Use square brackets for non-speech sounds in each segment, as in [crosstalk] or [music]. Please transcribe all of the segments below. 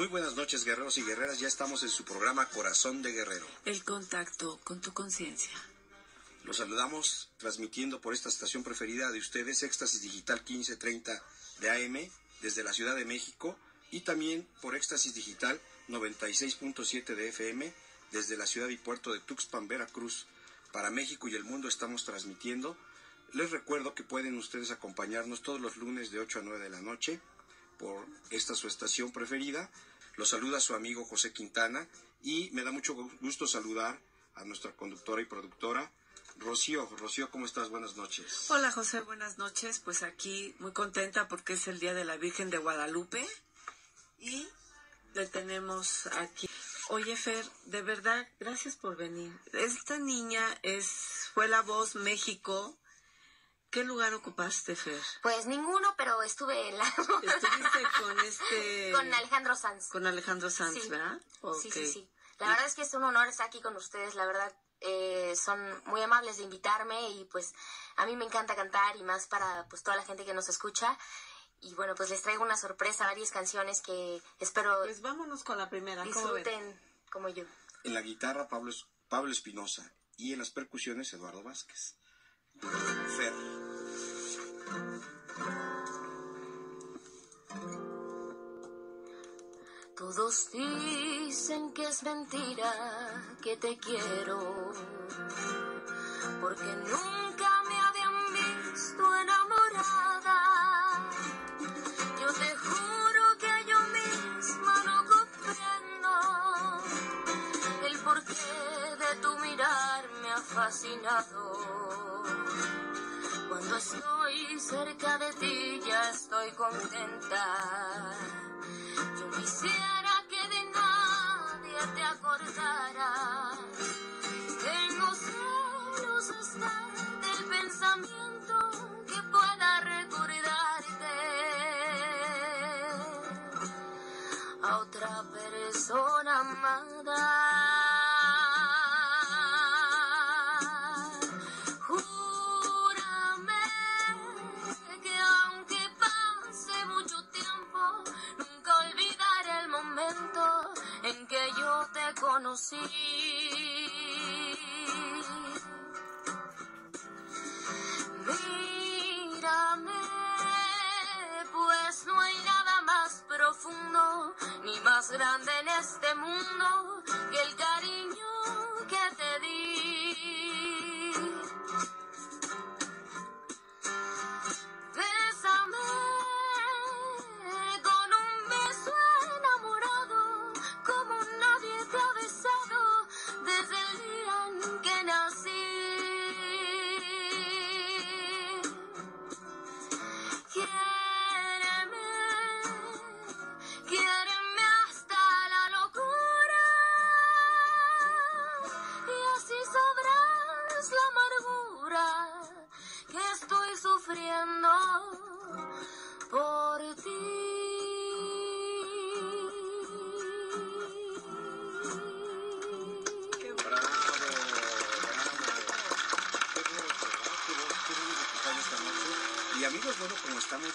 Muy buenas noches, guerreros y guerreras. Ya estamos en su programa Corazón de Guerrero. El contacto con tu conciencia. Los saludamos transmitiendo por esta estación preferida de ustedes, Éxtasis Digital 1530 de AM, desde la Ciudad de México, y también por Éxtasis Digital 96.7 de FM, desde la ciudad y puerto de Tuxpan, Veracruz. Para México y el mundo estamos transmitiendo. Les recuerdo que pueden ustedes acompañarnos todos los lunes de 8 a 9 de la noche por esta su estación preferida. Los saluda su amigo José Quintana y me da mucho gusto saludar a nuestra conductora y productora, Rocío. Rocío, ¿cómo estás? Buenas noches. Hola José, buenas noches. Pues aquí muy contenta porque es el Día de la Virgen de Guadalupe y le tenemos aquí. Oye Fer, de verdad, gracias por venir. Esta niña es fue la voz México ¿Qué lugar ocupaste, Fer? Pues ninguno, pero estuve en la... [laughs] Estuviste con este... [laughs] Con Alejandro Sanz. Con Alejandro Sanz, ¿verdad? Sí, sí, sí. La verdad es que es un honor estar aquí con ustedes. La verdad, eh, son muy amables de invitarme y pues a mí me encanta cantar y más para pues toda la gente que nos escucha. Y bueno, pues les traigo una sorpresa, varias canciones que espero... Pues vámonos con la primera. Disfruten como yo. En la guitarra, Pablo, Pablo Espinosa. Y en las percusiones, Eduardo Vázquez. Todos dicen que es mentira que te quiero, porque nunca me habían visto enamorada. Yo te juro que yo misma no comprendo el porqué de tu mirar me ha fascinado. Estoy cerca de ti ya estoy contenta. Yo quisiera que de nadie te acordaras. Tengo celos hasta del pensamiento que pueda recordarte Mírame, pues no hay nada más profundo ni más grande en este mundo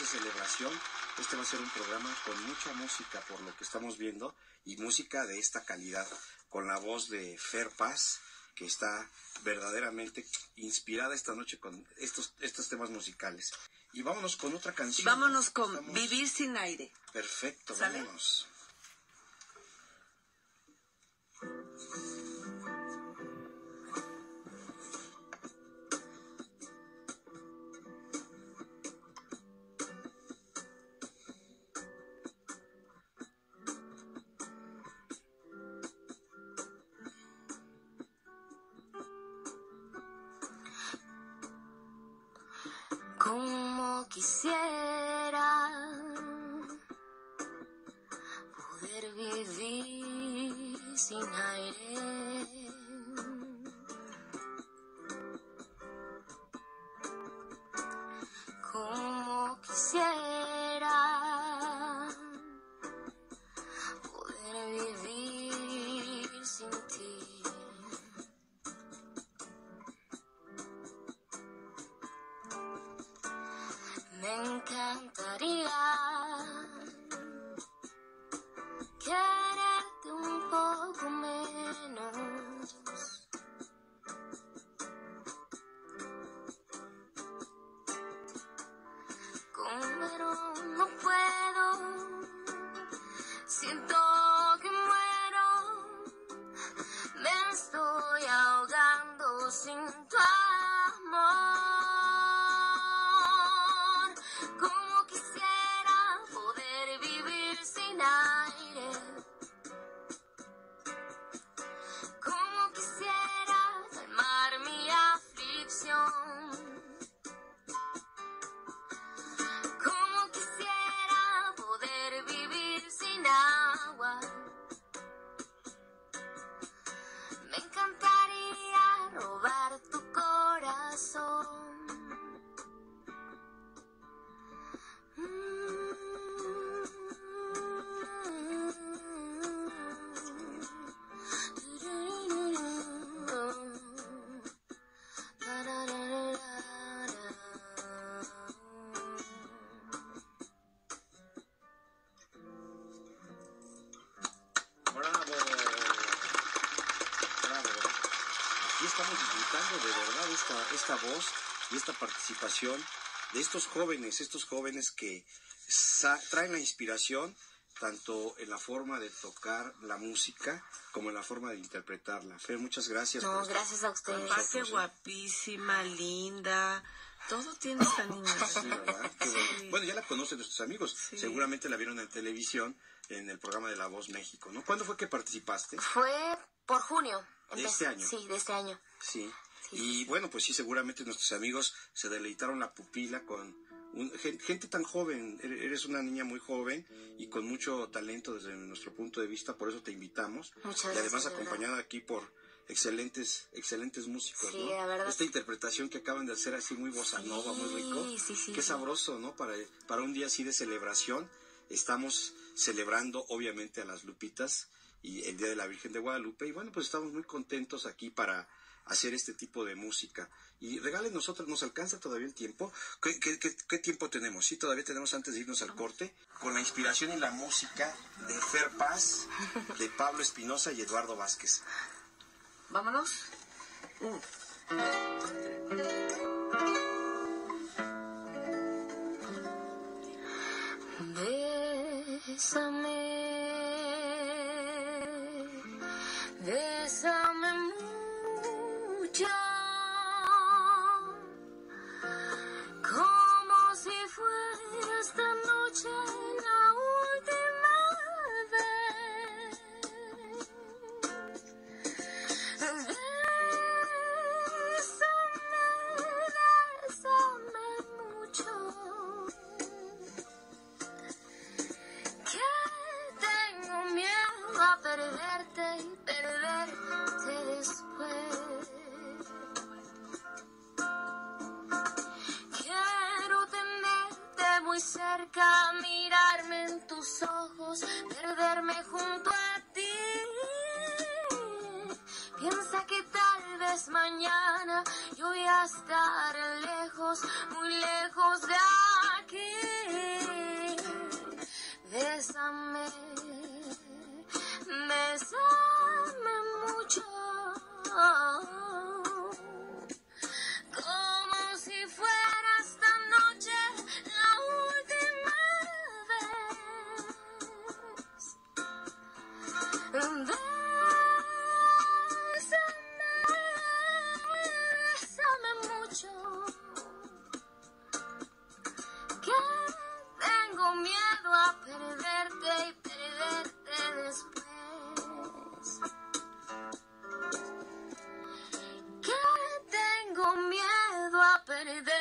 de celebración, este va a ser un programa con mucha música, por lo que estamos viendo, y música de esta calidad, con la voz de Fer Paz, que está verdaderamente inspirada esta noche con estos, estos temas musicales. Y vámonos con otra canción. Vámonos con Estamos- Vivir sin aire. Perfecto, ¿Sale? vámonos. Quisiera poder vivir sin aire. Esta voz y esta participación de estos jóvenes, estos jóvenes que traen la inspiración tanto en la forma de tocar la música como en la forma de interpretarla. Fer, muchas gracias. No, gracias a ustedes. Qué ¿eh? guapísima, linda. Todo tiene esta niña. bueno. ya la conocen nuestros amigos. Seguramente la vieron en televisión en el programa de La Voz México, ¿no? ¿Cuándo fue que participaste? Fue por junio. ¿De este año? Sí, de este año. Sí. Y bueno, pues sí, seguramente nuestros amigos se deleitaron la pupila con gente tan joven, eres una niña muy joven y con mucho talento desde nuestro punto de vista, por eso te invitamos. Muchas y además acompañada aquí por excelentes excelentes músicos, sí, La verdad. Esta interpretación que acaban de hacer así muy bossa nova, muy rico. Sí, sí, Qué sabroso, ¿no? Para, para un día así de celebración. Estamos celebrando obviamente a las Lupitas y el Día de la Virgen de Guadalupe y bueno, pues estamos muy contentos aquí para hacer este tipo de música. Y regalen nosotros, ¿nos alcanza todavía el tiempo? ¿Qué, qué, tiempo tenemos? Sí, todavía tenemos antes de irnos al corte. Con la inspiración y la música de Fer Paz, de Pablo Espinosa y Eduardo Vázquez. Vámonos. Bésame cerca, mirarme en tus ojos, perderme junto a ti. Piensa que tal vez mañana yo voy a estar lejos, muy lejos de aquí. Bésame, bésame mucho. Miedo a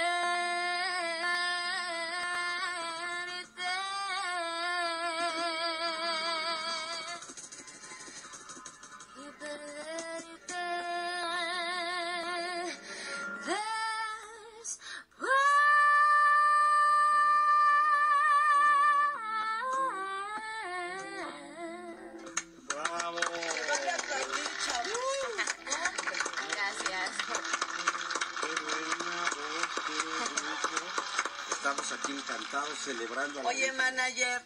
celebrando. Oye, manager,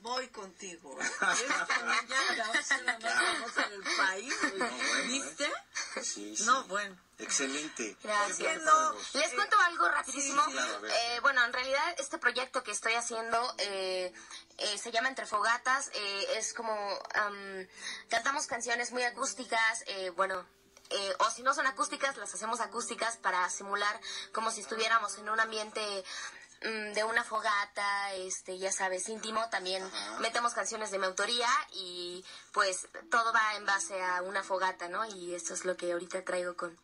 voy contigo. [laughs] en el país. ¿Viste? Sí, No, bueno. Excelente. Gracias. Les cuento algo rapidísimo. eh, bueno, en realidad este proyecto que estoy haciendo eh, eh, se llama Entre Fogatas. Eh, es como cantamos canciones muy acústicas. bueno, eh, o si no son acústicas, las hacemos acústicas para simular como si estuviéramos en un ambiente de una fogata, este, ya sabes, íntimo, también metemos canciones de mi autoría y pues todo va en base a una fogata, ¿no? Y esto es lo que ahorita traigo con...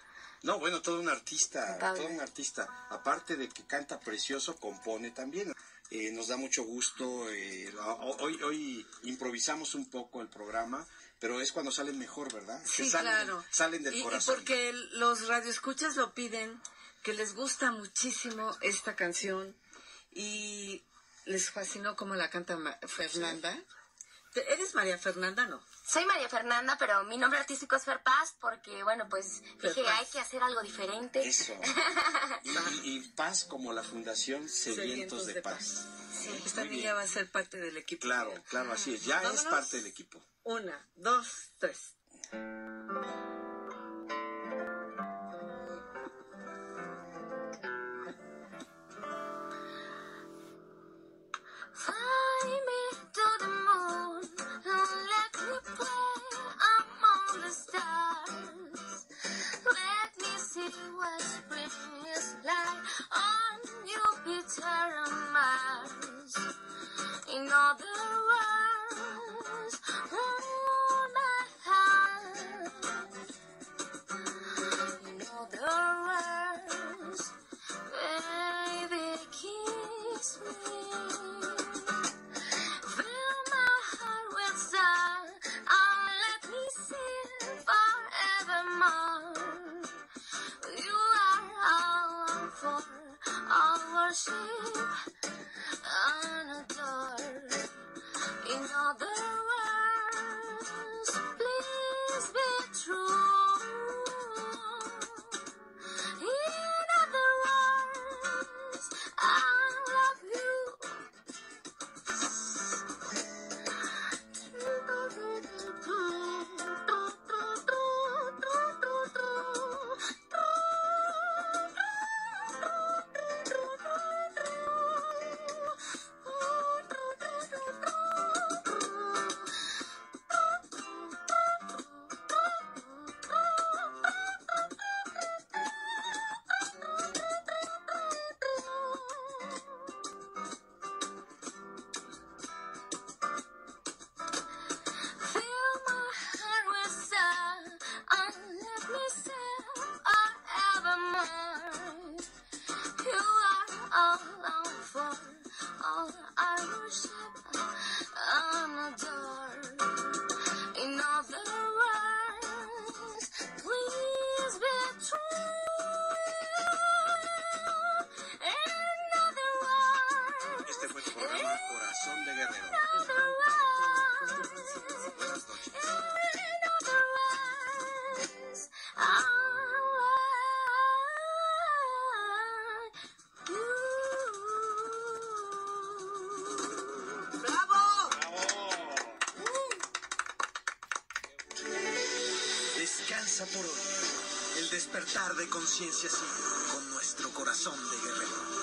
No, bueno, todo un artista, todo un artista. Aparte de que canta precioso, compone también. Eh, nos da mucho gusto. Eh, hoy, hoy improvisamos un poco el programa, pero es cuando salen mejor, ¿verdad? Sí, claro. Salen del corazón. Y porque los radioescuchas lo piden, que les gusta muchísimo esta canción y les fascinó cómo la canta Fernanda. ¿Eres María Fernanda, no? Soy María Fernanda, pero mi nombre artístico es Fer Paz porque, bueno, pues dije, hay que hacer algo diferente. Eso. [laughs] y, Paz como la Fundación Sedientos, de, Paz. Sí, esta niña va a ser parte del equipo. Claro, claro, así es. Ya es parte del equipo. Una, dos, tres. El despertar de conciencia sigue con nuestro corazón de guerrero.